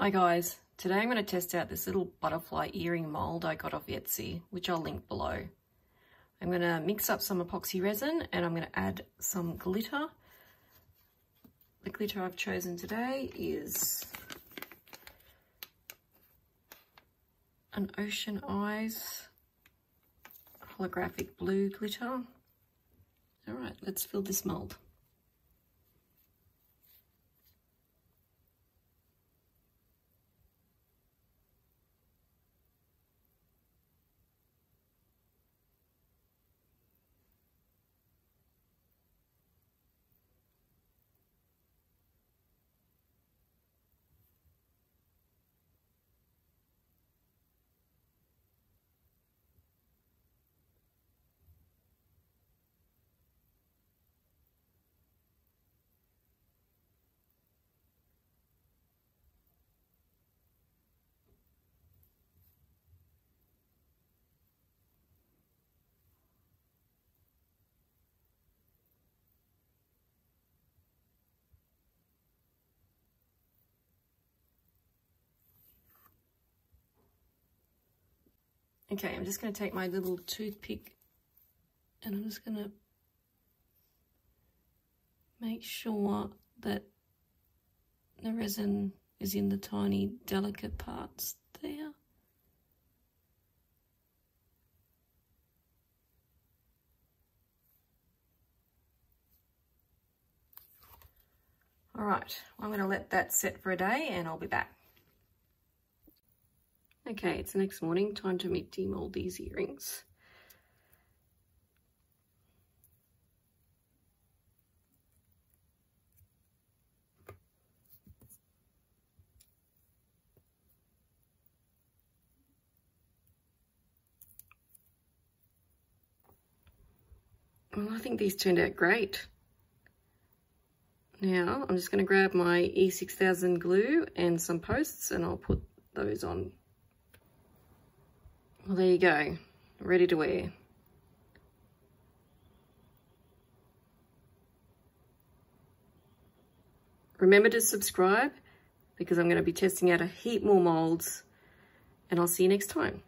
Hi guys, today I'm going to test out this little butterfly earring mold I got off Etsy, which I'll link below. I'm going to mix up some epoxy resin and I'm going to add some glitter. The glitter I've chosen today is an Ocean Eyes holographic blue glitter. All right, let's fill this mold. Okay, I'm just going to take my little toothpick and I'm just going to make sure that the resin is in the tiny delicate parts there. All right, I'm going to let that set for a day and I'll be back. Okay, it's the next morning, time to demold these earrings. Well, I think these turned out great. Now, I'm just going to grab my E6000 glue and some posts and I'll put those on well, there you go. Ready to wear. Remember to subscribe because I'm going to be testing out a heap more molds and I'll see you next time.